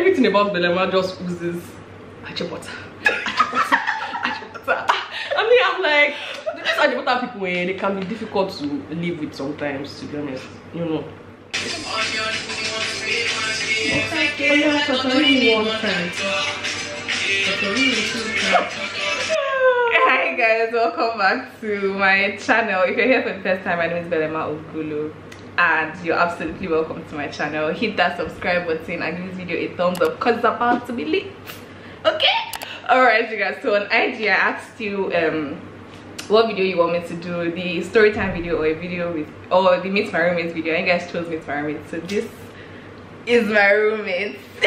everything about Belema just oozes Achibota. Achibota. I mean, I'm like, these Achibota people, eh, they can be difficult to live with sometimes, to be honest. You know. Hi guys, welcome back to my channel. If you're here for the first time, my name is Belema Ogulu and you're absolutely welcome to my channel. Hit that subscribe button and give this video a thumbs up because it's about to be lit. Okay? Alright you guys, so on IG I asked you um what video you want me to do, the story time video or a video with or the meet my roommates video. And you guys chose meet my roommates. So this is my roommate.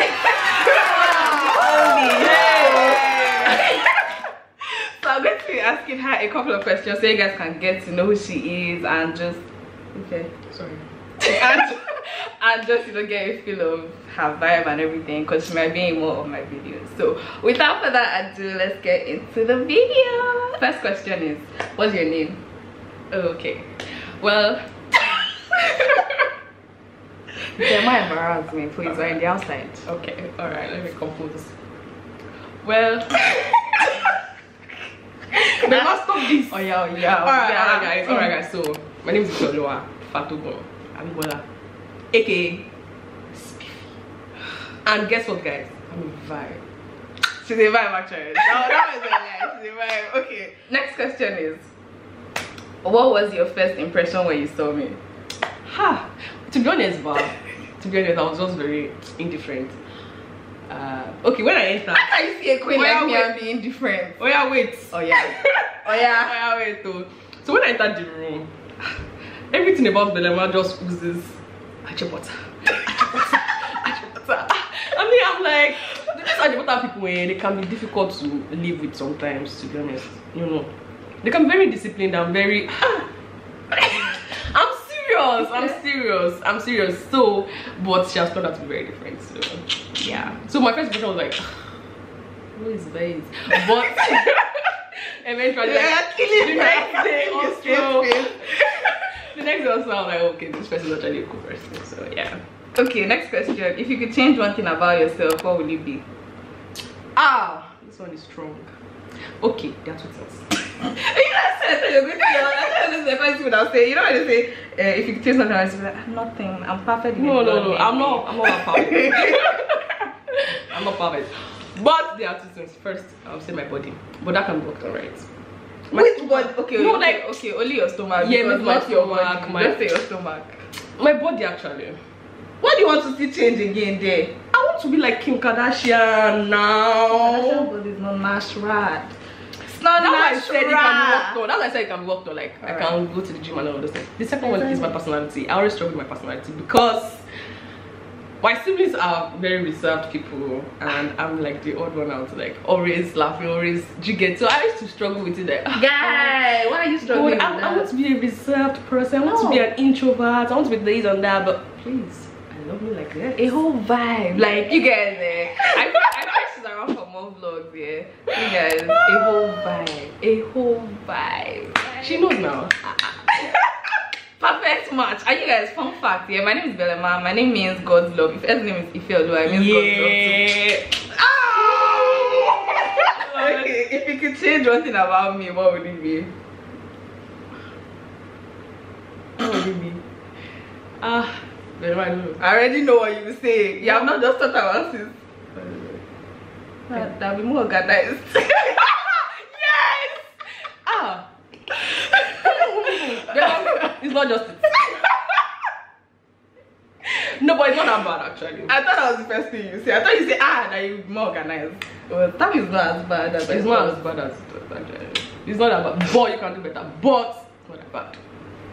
so I'm going to be asking her a couple of questions so you guys can get to know who she is and just okay Sorry. And, and just you know get a feel of her vibe and everything because she might be in more of my videos. So without further ado let's get into the video. First question is what's your name? Oh, okay. Well they might embarrass me please we're in the outside. Okay, alright, let me compose. Well, Belema, stop this. oh yeah oh, oh yeah oh, Alright, yeah. alright. guys, alright guys, so my name is Ifeoluwa Fatogun Abibola, aka Spiffy. And guess what guys? I'm a vibe. She's a vibe actually. That, that was a lie. She's a vibe. Okay. Next question is What was your first impression when you saw me? Ha! To be honest, but to be honest, I was just very indifferent. Uh, okay, when I entered, How can you see a queen Oh, yeah, like me wait. and be indifferent? oh yeah, wait. Oh yeah. Oh yeah. Oh yeah, wait. So when I entered the room, everything about Belema just oozes Achibota. Achibota. Achibota. I mean, I'm like, these Achibota people, eh, they can be difficult to live with sometimes, to be honest. You know, they can be very disciplined and very. I'm serious. I'm serious. I'm serious. So, but she has turned out to be very different. So, yeah. So my first impression was like, who is this? But eventually, You're like, the next day also. The next day also, I'm like, okay, this person is actually a cool person. So yeah. Okay, next question. If you could change one thing about yourself, what would it be? Ah, this one is strong. Okay, are two things. you know, I you're going to I is the first thing I'll say. You know when they say, uh, if you could change something, I'll say, "Ah, nothing. I'm perfect. No, no, no. I'm not. I'm not perfect. I'm not perfect. But there are two things. First, I'll say my body, but that can be worked on, right? My stomach- body? Okay, No, okay, like- okay, only your stomach. Yeah, because not your stomach, my- Just say your stomach. My body actually. What do you want to see change again there? I want to be like Kim Kardashian now. body is not natural. It's not That's why I said it can be worked on. That's why I said it can be worked on. Like I Alright. can go to the gym and all those things. The second one is my personality. I always struggle with my personality because my siblings are very reserved people and I'm like the odd one out, like always laughing, always jigget. So I used to struggle with it like Guy, why are you struggling I, with I want to be a reserved person. I want to be an introvert. I want to be this and that. But please, I love me like that. A whole vibe. Like you guys eh? I feel she's around for more vlogs, yeah. You guys, a whole vibe. A whole vibe. She knows now. Perfect match. Are you guys fun fact? Yeah, my name is Belema. My name means God's love. If his name is Ifeoluwa, it means God's love too. Yeah. Ah! okay, if you could change one thing about me, what would it be? What would it be? Ah, well, I don't know. I already know what you say. You have not just thought about this. That that'll be more organized. yes! Ah. it's not just it. no, but it's not that bad actually. I thought that was the first thing you say. I thought you say ah that you more organized. Well, that is not as bad as I It's not as bad as it actually. It's not that bad, but you can do better. But it's not that bad.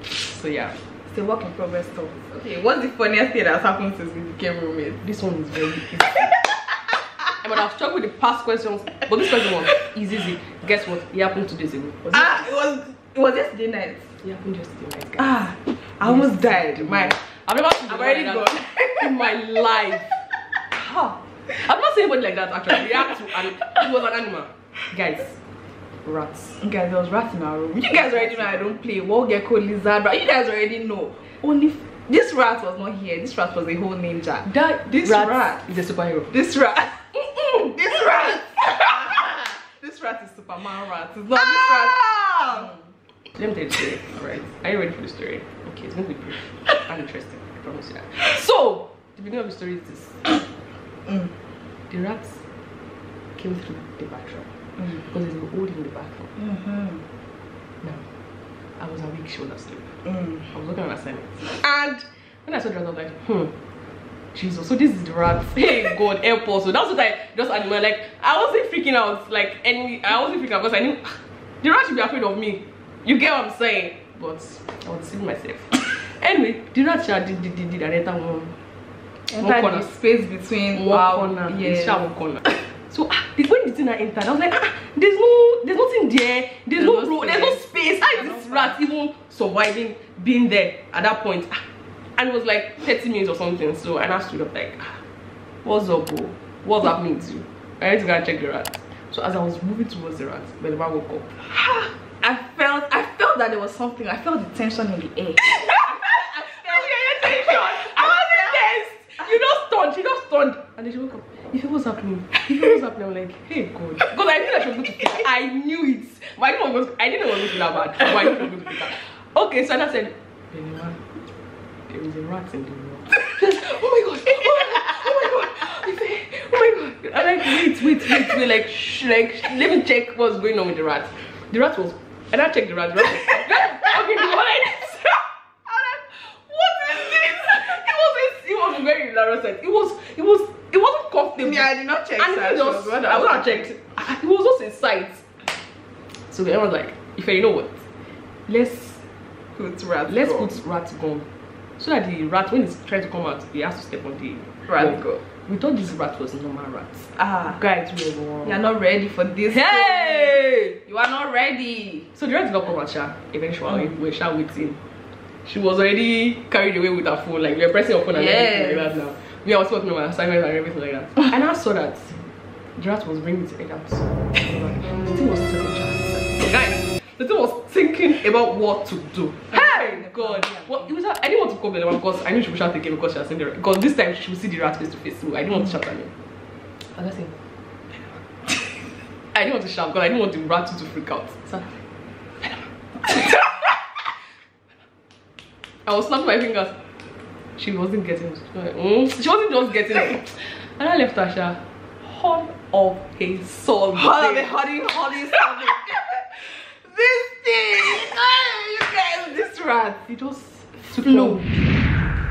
So yeah, It's a work in progress stuff. Okay, what's the funniest thing that's happened since we became roommates? this one is very easy. I might have struggled with the past questions, but this question was easy. easy. Guess what? It happened two days ago. Was it? Ah, it was it was yesterday night. Yesterday night, guys. Ah, I almost died. My I've never seen I'm already that in my life. Ha. I'm not saying anybody like that actually react to an it was an animal. Guys, rats. guys, there was rats in our room. You guys already know I don't play. War gecko, lizard, but you guys already know. Only This rat was not here. This rat was a whole ninja. That This rat, rat. is a superhero. This rat. this rat. this rat is Superman rat. It's not Ah! Let me tell you the story. Alright. Are you ready for the story? Okay, it's going to be brief and interesting. I promise you that. So, the beginning of the story is this. Mm. The rats came through the bathroom Mm. because there's a hole in the bathroom. Mm-hmm. Now, I was awake, she was asleep. Mm. I was looking at my assignment. And when I saw the rat, I was like, hmm. Jesus, so this is the rat. Hey God, help us. So that's what I just mind. Like I wasn't freaking out. Like any, I wasn't freaking out because I knew the rat should be afraid of me. You get what I'm saying? But I was deceiving myself. anyway, the rat sha did did did and enter one Enter corner. the space between one wow, corner. yeah. Sha one corner. So ah, the, when the thing I entered, I was like, ah, there's no, there's nothing there. There's, There's no, no room. There's no space. How is this rat even surviving being there at that point? Ah, And it was like 30 minutes or something. So and I stood up like, ah, what's up, bro? What's happening to you? I need to go and check the rat. So as I was moving towards the rat, but the rat woke up. Ah, felt that there was something. I felt the tension in the air. I wasn't tensed. You just stunned. She just stunned. And then she woke up. If it was happening, if it was happening, I'm like, hey God. Because I knew that she was going to freak. I knew it. But I didn't know it was, I didn't going to be that bad. But I knew she was going to freak out. Okay, so I said, there is a rat in the room. oh my God. Oh my God. Ife, Oh my God. Oh I'm like, wait, wait, wait, wait. Like, shh, like, let me check what's going on with the rat. The rat was, and I checked the rat. The rat was, okay, the one I I'm like, what is this? It was it was very hilarious. It was it was it wasn't comfortable. Yeah, I did not check. and it was, I was not checked. It was just a sight. So was like, if you know what, let's Put rat. let's put rat gum. So that the rat when it's trying to come out, he has to step on the rat gum. We thought this rat was normal rat. Ah, Guys, we were wrong. you're not ready for this. Hey! You are not ready. So the rat did not come out, Sha. Eventually, Mm. we were Sha waiting. She was already carried away with her phone. Like we are pressing her phone and everything like that now. We was working on my assignment and everything like that. and I saw that the rat was bringing his head out. the thing was her. Guys, the thing was thinking about what to do. God! Well, it was. I didn't want to call Belema because I knew she would shout again because she had seen the rat. Because this time she would see the rat face to face, so I didn't want to shout at him. I was saying, I didn't want to shout because I didn't want the rat to freak out. So, I was snapping my fingers. She wasn't getting it. She was "Mm." She wasn't just getting it. And I left her, Sha. Horn of a soul. Hold on, honey, honey, something. this thing. Hey, you guys, this rat. He just Flew flew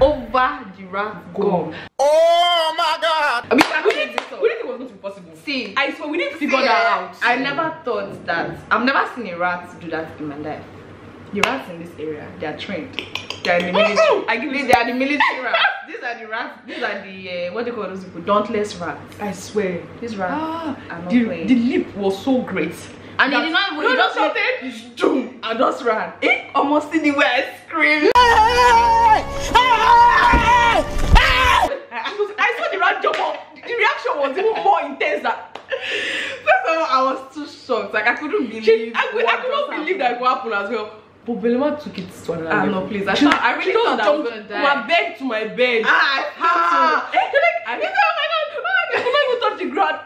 over the rat gone. gum. Oh my God! I mean, can we didn't, this we didn't think it was going to be possible. See, I swear, we didn't figure that out. I never thought that. I've never seen a rat do that in my life. The rats in this area, they are trained. They are in the military. I give they, they are the military rats. These are the rats. These are the uh, what do you call those people? Dauntless rats. I swear. These rats Ah, are not the, playing. the leap was so great. And he that- did not even. Just no. went, Doom, and just ran. Eh? Almost in the way I screamed. It I saw the rat jump up. The reaction was even more intense. That First of all, I was too shocked. Like I couldn't believe. she, I, could, I could not believe that it could happen as well. But Belema took it to another Ah no, please! I She- thought I really thought just I was gonna from die. my bed to my bed. Ah, I Ah, felt eh, like, I- you said, oh my god, oh my god, I could not even touch the ground.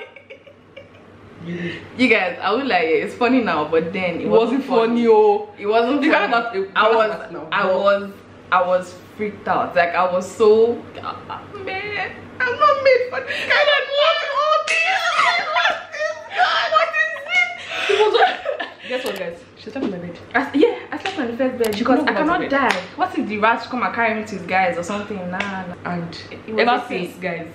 You guys, I would like it's funny now, but then it, It wasn't funny, oh. It wasn't You funny. have- you I was. I was, I was freaked out. Like I was so, man, I'm not made for this kind of what all this. What is God? What is this? It guess what, guys? She slept in my bed. I, yeah, I slept on the first bed because couldn't I go back to cannot die. What if the rats come and carry me to his guys or something? Nah, nah. And It was ever since, guys,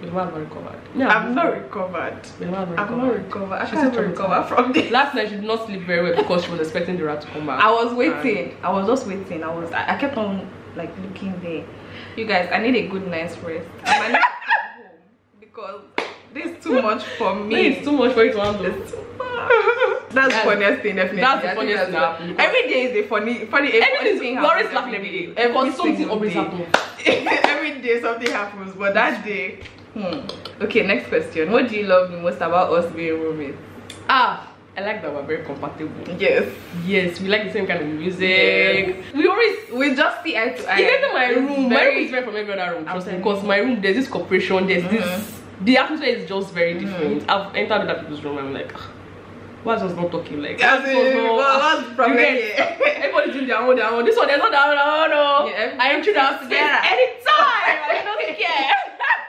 Belema has not recovered. Yeah, I've not recovered. Belema has not I've not recovered. I She's can't recover from this. Last night she did not sleep very well because she was expecting the rat to come back. I was waiting. I was just waiting. I was. I, I kept on like looking there. You guys, I need a good night's rest. And I need to come home because this is too much for me. Me, it's too much for you to handle. It's too much. That's the funniest thing, definitely. that's the funniest thing that happened. Every day is a funny, funny. a funny Everything thing is always happens laughing every every day. Every Because something always happens. every day something happens, but that day. Hmm. Okay, next question. What do you love the most about us being roommates? Ah, I like that we're very compatible. Yes. Yes, we like the same kind of music. Yes. We always We just see eye to eye. enter my room. My room is different from every other room. Trust me, because my room there's this cooperation. There's Mm-hmm. this. The atmosphere is just very different. I've entered other people's room. And I'm like, "Ah, why is us not talking like? As why is us in, not- what- what's the problem You get- here? Everybody's doing their own, their own. This one, there's not their own, their own. No. Yeah, I enter that sits space anytime. I don't care.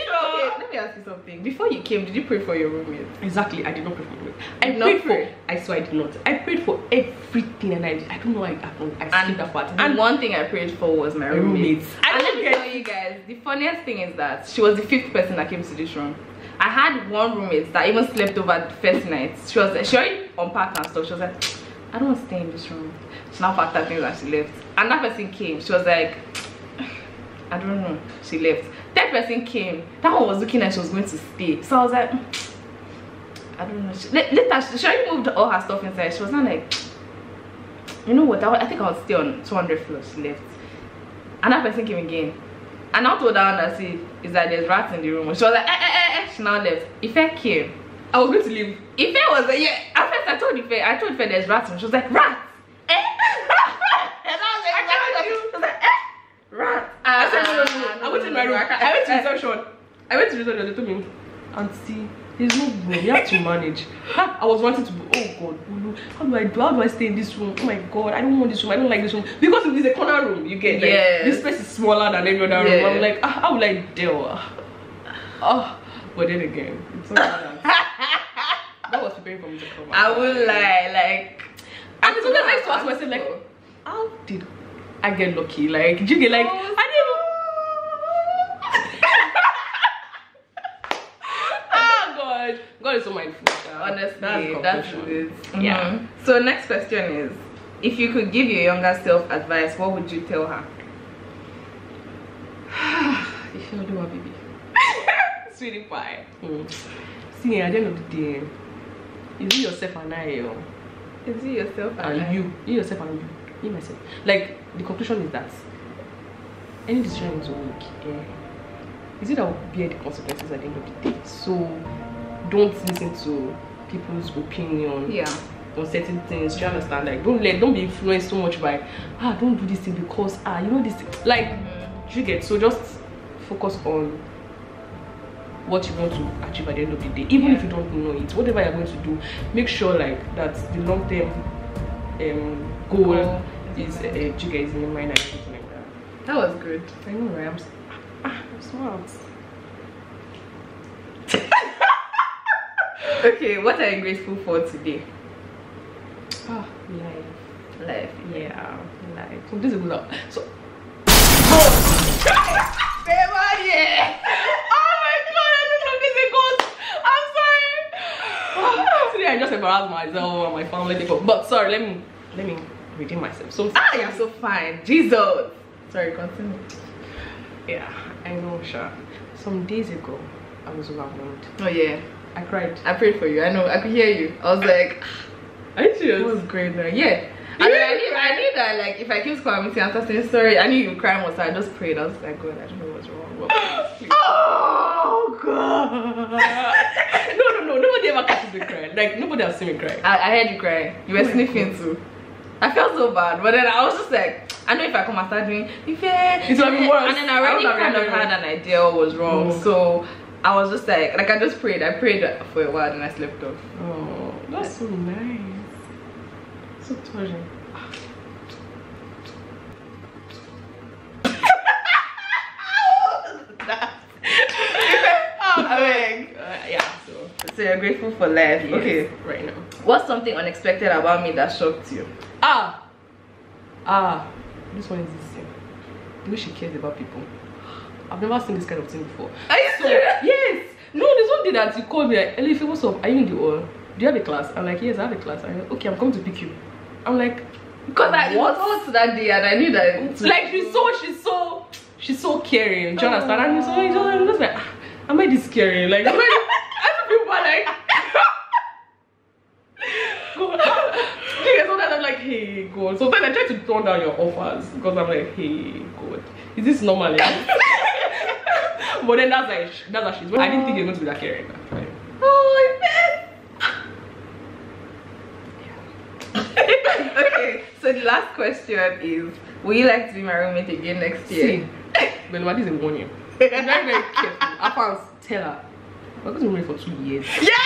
You know, okay, uh, let me ask you something. Before you came, did you pray for your roommate? Exactly, I did not pray for it. I did not prayed pray? for. I swear I did not. I prayed for everything, and I, I don't know how it happened. I skipped that part. And one thing I prayed for was my roommate. I And let me tell you guys, the funniest thing is that she was the fifth person that came to this room. I had one roommate that even slept over the first night. She was she already unpacked and stuff. She was like, I don't want to stay in this room. She now packed her things and she left. And that person came. She was like, I don't know. She left. That person came. That one was looking like she was going to stay. So I was like, I don't know. She, la- later, she, already moved all her stuff inside. She was not like, you know what? I, I think I'll stay on 200 floor. She left. And person came again. And I told her and I said, is that there's rats in the room. She was like, eh, eh, eh, eh. She now left. If I came. I was going to leave. If I was like, yeah. At first I told Ife, I told Ife there's rats. And she was like, rats. Eh? and I was like, I you. Was like, eh? Rats. I no, no, no. I went in my room. I went to reception. I went to reception. They told me, Auntie, there's no room. You have to manage. I was wanting to, oh God, how do I do? How do I stay in this room? Oh my God, I don't want this room. I don't like this room because it's a corner room. You get like, Yes. this space is smaller than every other room. I'm like, ah, how will I deal? Oh, but then again, it's not that. was preparing for me to come. I will lie, like. And it's sometimes I used to ask myself, like, how did I get lucky? Like, did you get like, I didn't even. oh God, is so mindful. honestly, That's that's, conclusion. it. Yeah. So next question is, if you could give your younger self advice, what would you tell her? If you do my baby, sweetie pie. Hmm. See, at the end of the day, is it yourself and I, yo? Is it yourself and I? you, you yourself and you, you myself. Like the conclusion is that any decision is weak. Yeah. Is it that will bear the consequences at the end of the day? So don't listen to people's opinion Yeah. on certain things. Do you understand? Like don't let don't be influenced so much by ah don't do this thing because ah you know this thing. like do you get so just focus on what you want to achieve at the end of the day even if you don't know it whatever you're going to do make sure like that the long-term um goal Goal. is uh, you guys in your mind and everything like that That was good. i know right i'm, ah, I'm smart Okay, what are you grateful for today? ah life Life. yeah life so this is good so yeah. Oh my god, I just love this ghost. I'm sorry. Today I just embarrassed myself and my family people. But sorry, let me let me redeem myself. So Ah, you're so fine. Jesus. Sorry, continue. yeah, I know, sure. Some days ago, I was overwhelmed. Oh yeah. I cried. I prayed for you. I know. I could hear you. I was like, Are you it was great. Man. Yeah. I mean, I knew, I knew that like if I keep commenting after saying sorry, I knew you were crying was so I just prayed. I was like, God, I don't know what's wrong. But. Oh god! no, no, no. Nobody ever catches me crying. Like nobody has seen me cry. I, I heard you crying. You were Oh sniffing too. I felt so bad, but then I was just like, I know if I come and start doing, if It would have been worse. and then I I already kind of had an idea what was wrong, Oh. so I was just like, like I just prayed. I prayed for a while, and I slept off. Oh, that's so nice. So touching. Oh. Uh, yeah. So you're grateful for life. yes, Okay. Right now. What's something unexpected about me that shocked you? Ah! Ah! This one is this. The way she cares about people. I've never seen this kind of thing before. Are you So, yes! No, there's one day that you called me like, Elife, what's up? Are you in the hall? Do you have a class? I'm like, yes, I have a class. I'm like, okay, I'm coming to pick you. I'm like, Because I was hot that day and I knew that. like she's so, she's so, she's so caring. Do you understand? And so I'm just, I'm just like, ah, am I this caring? Like, am I, I bad, like. Yeah, sometimes I'm like, hey, God. Sometimes I try to turn down your offers because I'm like, hey, God, is this normal? but then that's like that's how she's. I didn't think it's going to be that caring. But, oh okay, so the last question is: Would you like to be my roommate again next year? See, but what is a warning? Very very careful. I found tell her. We're roommate for two years. Yeah.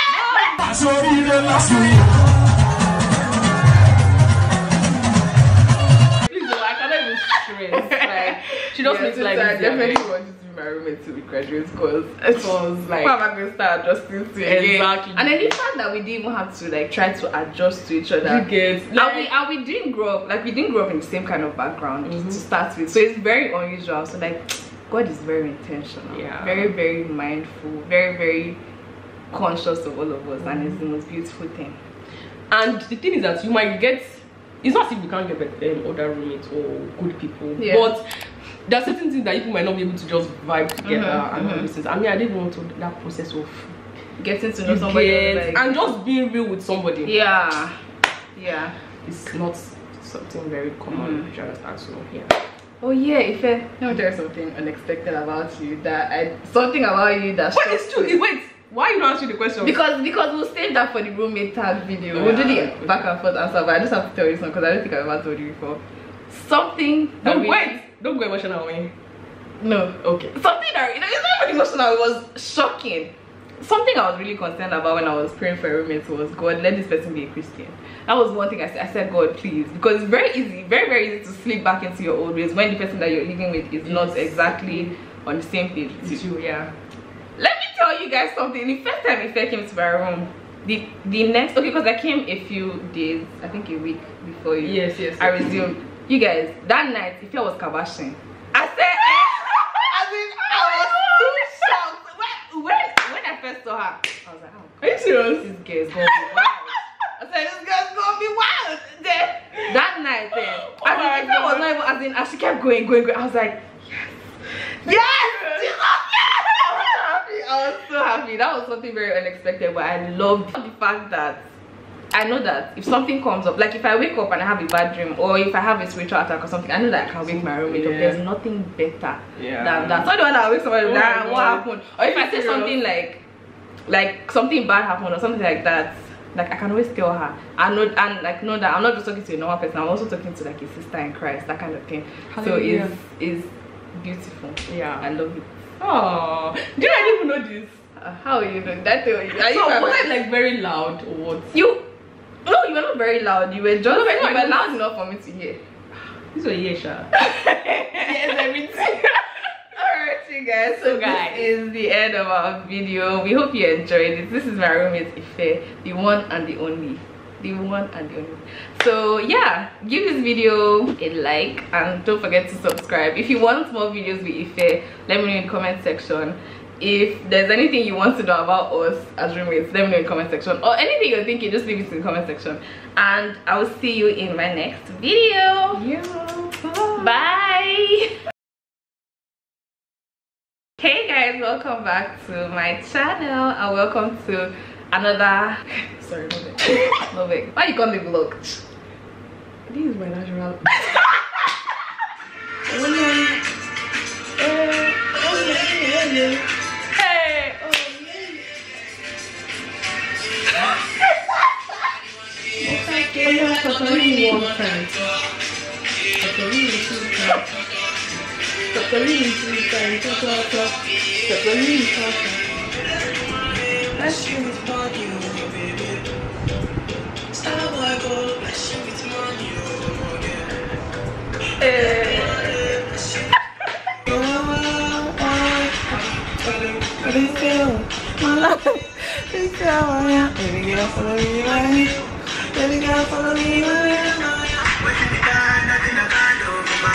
She just yeah, makes like easier. definitely want to my roommate till we graduate because it was like how am I gonna start adjusting to again? Exactly. And then the fact that we didn't even have to like try to adjust to each other. You get and we like, and we didn't grow up like we didn't grow up in the same kind of background Mhm. to start with. So it's very unusual. So like God is very intentional. Yeah. Very, very mindful, very, very conscious of all of us and it's the most beautiful thing. and the thing is that you might get. It's not if you can't get um, other roommates or good people, Yeah. but there are certain things that people might not be able to just vibe together Mhm, and all mhm. these things. I mean, I didn't want to that process of Getting to know somebody get- like, and just being real with somebody. Yeah. Yeah. It's not something very common. Mhm. Do you understand? So yeah. Oh yeah, Ife, let me tell something unexpected about you that I something about you that Wait, struck it's true. me. Wait, why you not answering the question? because because we'll save that for the roommate tag video. Oh, we'll do the back and forth answer, but I just have to tell you something because I don't think I've ever told you before. Something that don't really- wait. Don't go emotional me. No. Okay. Something that you know, it's not even emotional, it was shocking. Something I was really concerned about when I was praying for a roommate was God, let this person be a Christian. That was one thing I said. I said, God, please, because it's very easy, very very easy to slip back into your old ways when the person that you're living with is not exactly on the same page with you, yeah. Let me tell you guys something. The first time Ife came to my room, the the next okay, because I came a few days, I think a week before you. Yes, yes. I resumed. You guys, that night, Ife was kabashing. I said, eh, I mean, I was too shocked. When, when, when I first saw her, I was like, oh, Are you serious? this girl's gonna be wild. I said, this girl's gonna be wild. Then, that night, then, Oh as my in, Ife was God. not even, as in, as she kept going, going, going, I was like, yes, Jesus, yes. I was so happy. I was so happy. That was something very unexpected, but I loved the fact that I know that if something comes up, like if I wake up and I have a bad dream, or if I have a spiritual attack or something, I know that I can wake my roommate up. There's nothing better Yeah. than that. So the one that wakes somebody Oh up, my what happened? Or if I say something like, like something bad happened or something like that, like I can always tell her. I know and like know that I'm not just talking to a normal person. I'm also talking to like a sister in Christ, that kind of thing. Hallelujah. So it's is beautiful. Yeah. I love it. Oh, do you not even know this? Uh, how are you doing? That tell you. Are you So my- was like very loud or what? You no, you were not very loud. You were just No, but you were loud enough for me to hear. This was year, Sha. yes, everything. Alright, you guys. So, So, guys. this is the end of our video. We hope you enjoyed it. This is my roommate Ife, the one and the only. The one and the only. So yeah, give this video a like and don't forget to subscribe. If you want more videos with Ife, let me know in the comment section. If there's anything you want to know about us as roommates, let me know in the comment section. Or anything you're thinking, just leave it in the comment section. And I will see you in my next video. Yeah. Bye. Hey guys, welcome back to my channel and welcome to another. Sorry, move it. Move it. Why you call me vlog? This is my natural. Oh, hey. Baby girl, follow me, right? Baby follow me, Maria, Maria. When nothing my.